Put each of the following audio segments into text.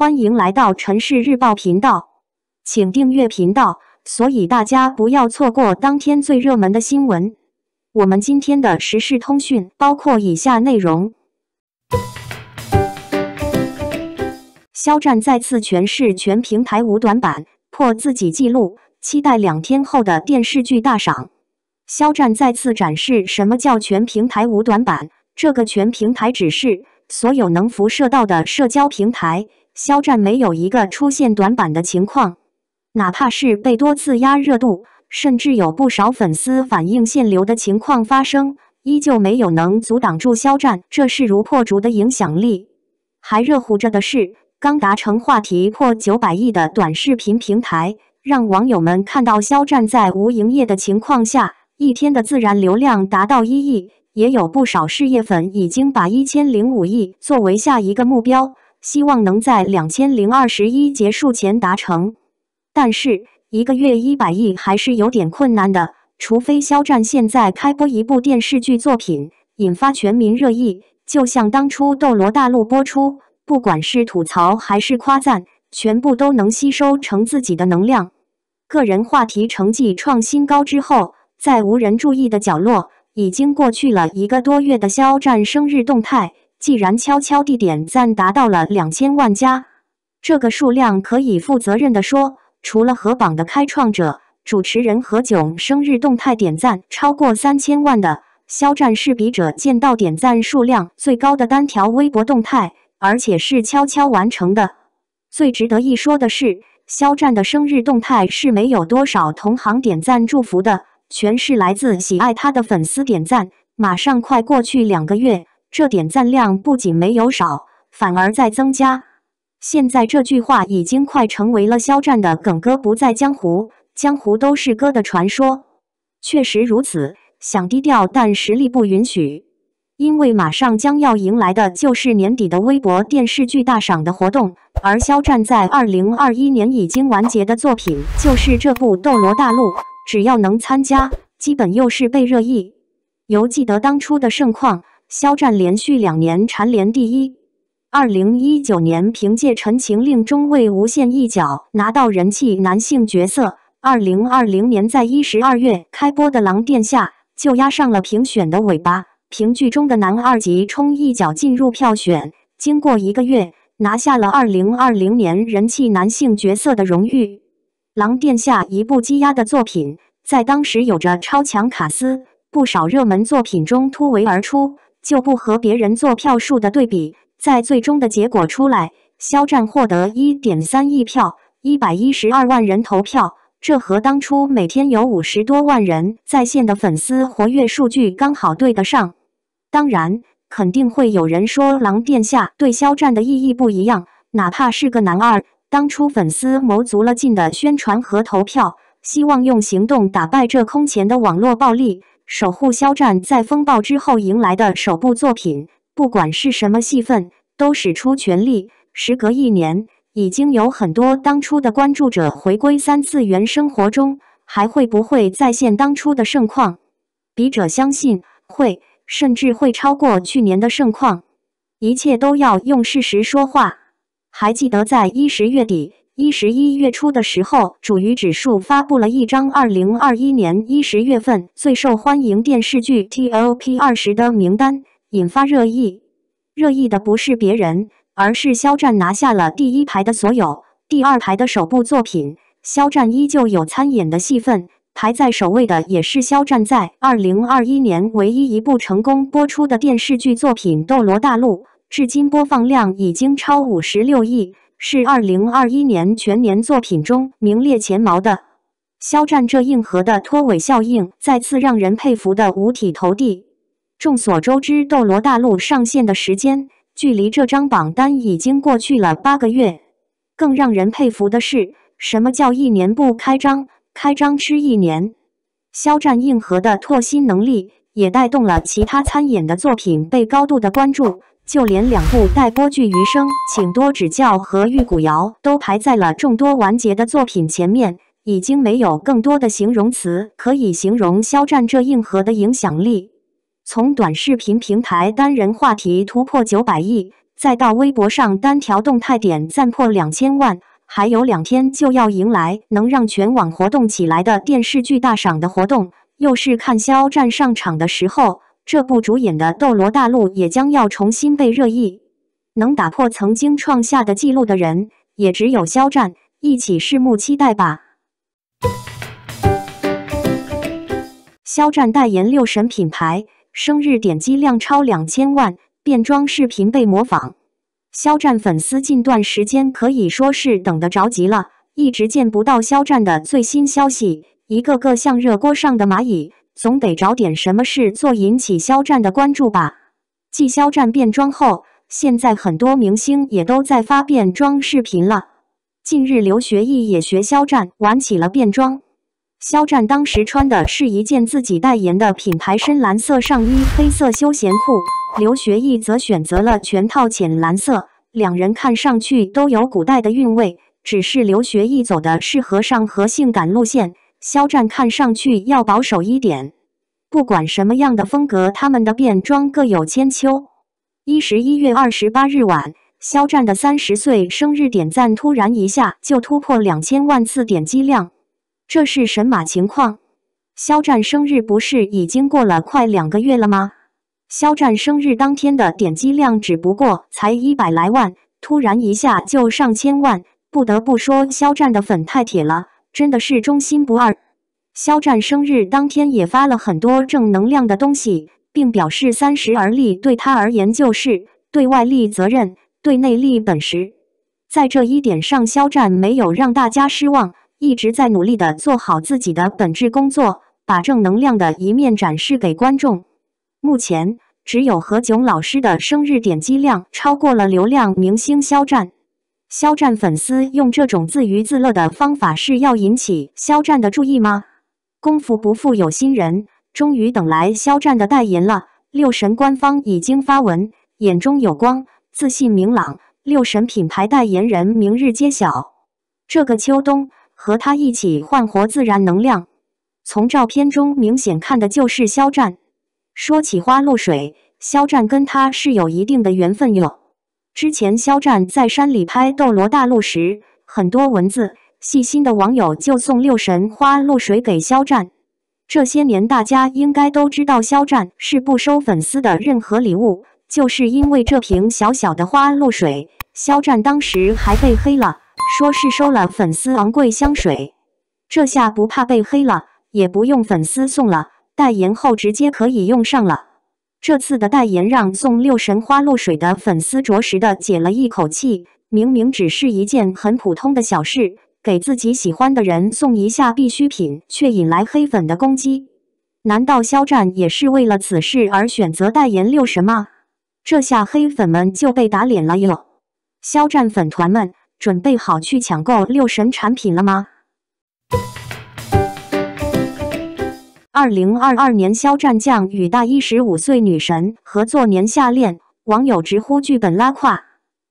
欢迎来到城市日报频道，请订阅频道，所以大家不要错过当天最热门的新闻。我们今天的时事通讯包括以下内容：肖战再次诠释全平台无短板，破自己纪录，期待两天后的电视剧大赏。肖战再次展示什么叫全平台无短板。这个全平台只是所有能辐射到的社交平台。肖战没有一个出现短板的情况，哪怕是被多次压热度，甚至有不少粉丝反映限流的情况发生，依旧没有能阻挡住肖战这势如破竹的影响力。还热乎着的是，刚达成话题破九百亿的短视频平台，让网友们看到肖战在无营业的情况下，一天的自然流量达到一亿，也有不少事业粉已经把一千零五亿作为下一个目标。希望能在两千零二十一结束前达成，但是一个月一百亿还是有点困难的。除非肖战现在开播一部电视剧作品，引发全民热议，就像当初《斗罗大陆》播出，不管是吐槽还是夸赞，全部都能吸收成自己的能量。个人话题成绩创新高之后，在无人注意的角落，已经过去了一个多月的肖战生日动态。既然悄悄地点赞达到了两千万加，这个数量可以负责任的说，除了河榜的开创者主持人何炅生日动态点赞超过三千万的，肖战是笔者见到点赞数量最高的单条微博动态，而且是悄悄完成的。最值得一说的是，肖战的生日动态是没有多少同行点赞祝福的，全是来自喜爱他的粉丝点赞。马上快过去两个月。这点赞量不仅没有少，反而在增加。现在这句话已经快成为了肖战的梗哥，不在江湖，江湖都是哥的传说。确实如此，想低调，但实力不允许。因为马上将要迎来的就是年底的微博电视剧大赏的活动，而肖战在二零二一年已经完结的作品就是这部《斗罗大陆》，只要能参加，基本又是被热议。犹记得当初的盛况。肖战连续两年蝉联第一。二零一九年凭借《陈情令》中为无限一角拿到人气男性角色。二零二零年在一十二月开播的《狼殿下》就压上了评选的尾巴，凭剧中的男二级冲一脚进入票选，经过一个月拿下了二零二零年人气男性角色的荣誉。《狼殿下》一部积压的作品，在当时有着超强卡司，不少热门作品中突围而出。就不和别人做票数的对比，在最终的结果出来，肖战获得一点三亿票，一百一十二万人投票，这和当初每天有五十多万人在线的粉丝活跃数据刚好对得上。当然，肯定会有人说《狼殿下》对肖战的意义不一样，哪怕是个男二，当初粉丝谋足了劲的宣传和投票，希望用行动打败这空前的网络暴力。守护肖战在风暴之后迎来的首部作品，不管是什么戏份，都使出全力。时隔一年，已经有很多当初的关注者回归三次元生活中，还会不会再现当初的盛况？笔者相信会，甚至会超过去年的盛况。一切都要用事实说话。还记得在一十月底。一十一月初的时候，主娱指数发布了一张二零二一年一十月份最受欢迎电视剧 TOP 二十的名单，引发热议。热议的不是别人，而是肖战拿下了第一排的所有，第二排的首部作品，肖战依旧有参演的戏份。排在首位的也是肖战在二零二一年唯一一部成功播出的电视剧作品《斗罗大陆》，至今播放量已经超五十六亿。是二零二一年全年作品中名列前茅的肖战，这硬核的脱尾效应再次让人佩服的五体投地。众所周知，《斗罗大陆》上线的时间距离这张榜单已经过去了八个月。更让人佩服的是，什么叫一年不开张，开张吃一年？肖战硬核的拓新能力也带动了其他参演的作品被高度的关注。就连两部待播剧《余生，请多指教》和《玉骨遥》都排在了众多完结的作品前面，已经没有更多的形容词可以形容肖战这硬核的影响力。从短视频平台单人话题突破九百亿，再到微博上单条动态点赞破两千万，还有两天就要迎来能让全网活动起来的电视剧大赏的活动，又是看肖战上场的时候，这部主演的《斗罗大陆》也将要重新被热议。能打破曾经创下的记录的人，也只有肖战，一起拭目期待吧。肖战代言六神品牌，生日点击量超两千万。变装视频被模仿，肖战粉丝近段时间可以说是等得着急了，一直见不到肖战的最新消息，一个个像热锅上的蚂蚁，总得找点什么事做引起肖战的关注吧。继肖战变装后，现在很多明星也都在发变装视频了。近日，刘学义也学肖战玩起了变装。肖战当时穿的是一件自己代言的品牌深蓝色上衣，黑色休闲裤。刘学义则选择了全套浅蓝色，两人看上去都有古代的韵味。只是刘学义走的是和尚和性感路线，肖战看上去要保守一点。不管什么样的风格，他们的变装各有千秋。一十一月二十八日晚，肖战的三十岁生日点赞突然一下就突破两千万次点击量。这是神马情况？肖战生日不是已经过了快两个月了吗？肖战生日当天的点击量只不过才一百来万，突然一下就上千万，不得不说肖战的粉太铁了，真的是忠心不二。肖战生日当天也发了很多正能量的东西，并表示三十而立对他而言就是对外立责任，对内立本事。在这一点上，肖战没有让大家失望。一直在努力的做好自己的本职工作，把正能量的一面展示给观众。目前只有何炅老师的生日点击量超过了流量明星肖战。肖战粉丝用这种自娱自乐的方法是要引起肖战的注意吗？功夫不负有心人，终于等来肖战的代言了。六神官方已经发文，眼中有光，自信明朗。六神品牌代言人明日揭晓。这个秋冬。和他一起焕活自然能量。从照片中明显看的就是肖战。说起花露水，肖战跟他是有一定的缘分哟。之前肖战在山里拍《斗罗大陆》时，很多文字细心的网友就送六神花露水给肖战。这些年大家应该都知道，肖战是不收粉丝的任何礼物，就是因为这瓶小小的花露水，肖战当时还被黑了。说是收了粉丝昂贵香水，这下不怕被黑了，也不用粉丝送了，代言后直接可以用上了。这次的代言让送六神花露水的粉丝着实的解了一口气。明明只是一件很普通的小事，给自己喜欢的人送一下必需品，却引来黑粉的攻击。难道肖战也是为了此事而选择代言六神吗？这下黑粉们就被打脸了哟！肖战粉团们。准备好去抢购六神产品了吗？二零二二年，肖战将与大一十五岁女神合作年下恋，网友直呼剧本拉胯。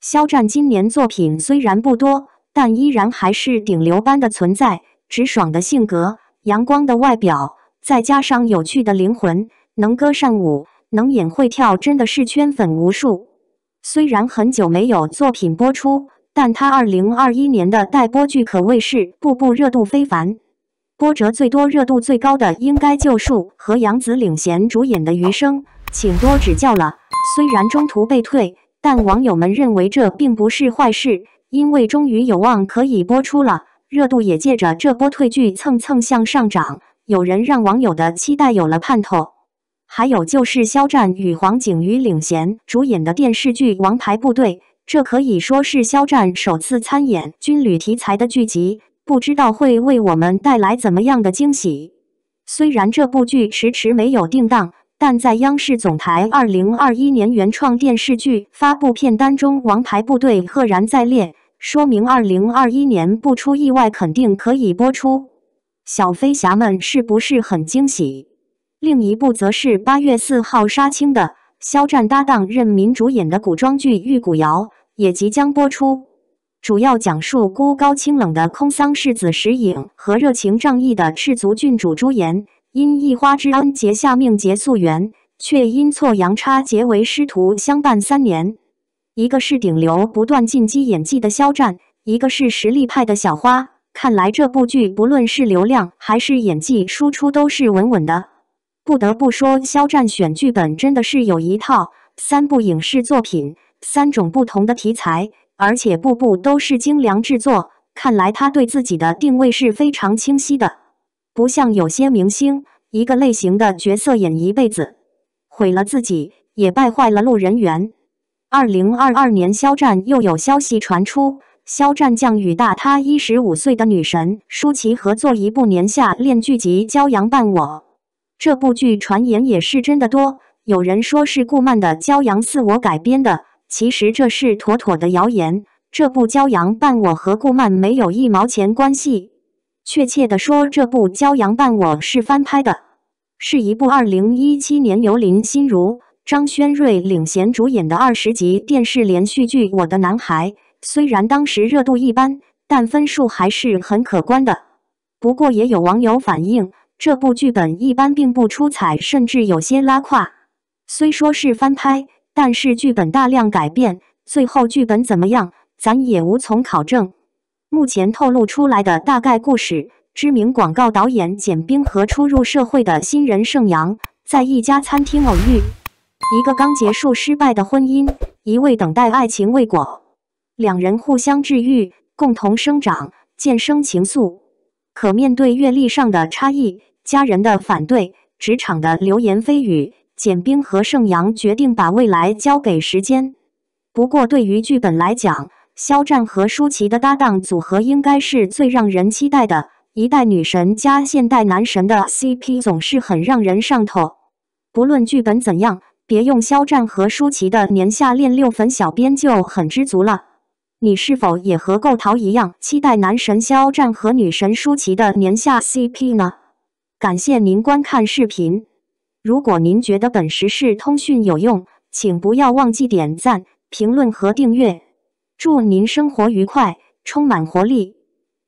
肖战今年作品虽然不多，但依然还是顶流般的存在。直爽的性格，阳光的外表，再加上有趣的灵魂，能歌善舞，能演会跳，真的是圈粉无数。虽然很久没有作品播出。但他二零二一年的待播剧可谓是步步热度非凡，波折最多、热度最高的应该就数和杨紫领衔主演的《余生》，请多指教了。虽然中途被退，但网友们认为这并不是坏事，因为终于有望可以播出了，热度也借着这波退剧蹭蹭向上涨。有人让网友的期待有了盼头。还有就是肖战与黄景瑜领衔主演的电视剧《王牌部队》。这可以说是肖战首次参演军旅题材的剧集，不知道会为我们带来怎么样的惊喜。虽然这部剧迟迟没有定档，但在央视总台二零二一年原创电视剧发布片单中，《王牌部队》赫然在列，说明二零二一年不出意外肯定可以播出。小飞侠们是不是很惊喜？另一部则是八月四号杀青的。肖战搭档任民主演的古装剧《玉骨遥》也即将播出，主要讲述孤高清冷的空桑世子石影和热情仗义的赤足郡主朱颜，因一花之恩结下命劫溯源，却阴错阳差结为师徒，相伴三年。一个是顶流不断进击演技的肖战，一个是实力派的小花。看来这部剧不论是流量还是演技输出都是稳稳的。不得不说，肖战选剧本真的是有一套。三部影视作品，三种不同的题材，而且部部都是精良制作。看来他对自己的定位是非常清晰的，不像有些明星，一个类型的角色演一辈子，毁了自己，也败坏了路人缘。二零二二年，肖战又有消息传出，肖战将与大他一十五岁的女神舒淇合作一部年下恋剧集《骄阳伴我》。这部剧传言也是真的多，有人说是顾漫的《骄阳似我》改编的，其实这是妥妥的谣言。这部《骄阳伴我》和顾漫没有一毛钱关系。确切的说，这部《骄阳伴我》是翻拍的，是一部二零一七年由林心如、张轩睿领衔主演的二十集电视连续剧《我的男孩》。虽然当时热度一般，但分数还是很可观的。不过也有网友反映。这部剧本一般，并不出彩，甚至有些拉胯。虽说是翻拍，但是剧本大量改变，最后剧本怎么样，咱也无从考证。目前透露出来的大概故事：知名广告导演简冰和初入社会的新人盛阳，在一家餐厅偶遇一个刚结束失败的婚姻，一味等待爱情未果，两人互相治愈，共同生长，渐生情愫。可面对阅历上的差异。家人的反对，职场的流言蜚语，简冰和盛阳决定把未来交给时间。不过，对于剧本来讲，肖战和舒淇的搭档组合应该是最让人期待的。一代女神加现代男神的 CP 总是很让人上头。不论剧本怎样，别用肖战和舒淇的年下恋六粉小编就很知足了。你是否也和构陶一样期待男神肖战和女神舒淇的年下 CP 呢？感谢您观看视频。如果您觉得本时事通讯有用，请不要忘记点赞、评论和订阅。祝您生活愉快，充满活力！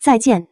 再见。